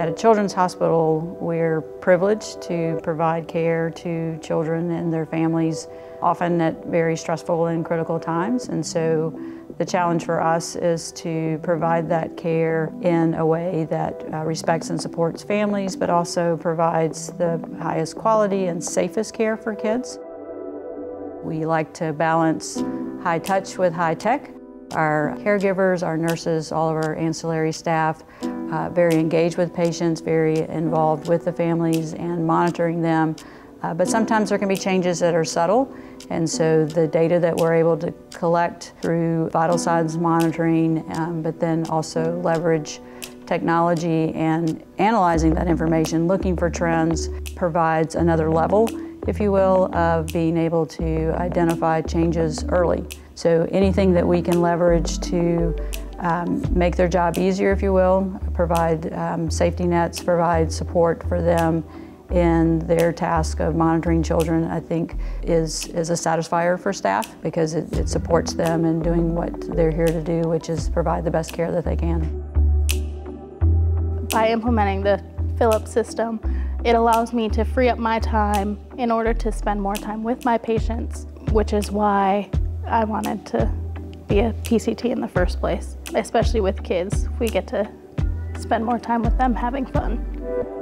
At a children's hospital, we're privileged to provide care to children and their families, often at very stressful and critical times. And so the challenge for us is to provide that care in a way that uh, respects and supports families, but also provides the highest quality and safest care for kids. We like to balance high touch with high tech. Our caregivers, our nurses, all of our ancillary staff, uh, very engaged with patients, very involved with the families and monitoring them. Uh, but sometimes there can be changes that are subtle, and so the data that we're able to collect through vital signs monitoring, um, but then also leverage technology and analyzing that information, looking for trends, provides another level, if you will, of being able to identify changes early. So anything that we can leverage to um, make their job easier, if you will, provide um, safety nets, provide support for them in their task of monitoring children, I think is, is a satisfier for staff because it, it supports them in doing what they're here to do, which is provide the best care that they can. By implementing the Philips system, it allows me to free up my time in order to spend more time with my patients, which is why I wanted to be a PCT in the first place, especially with kids. We get to spend more time with them having fun.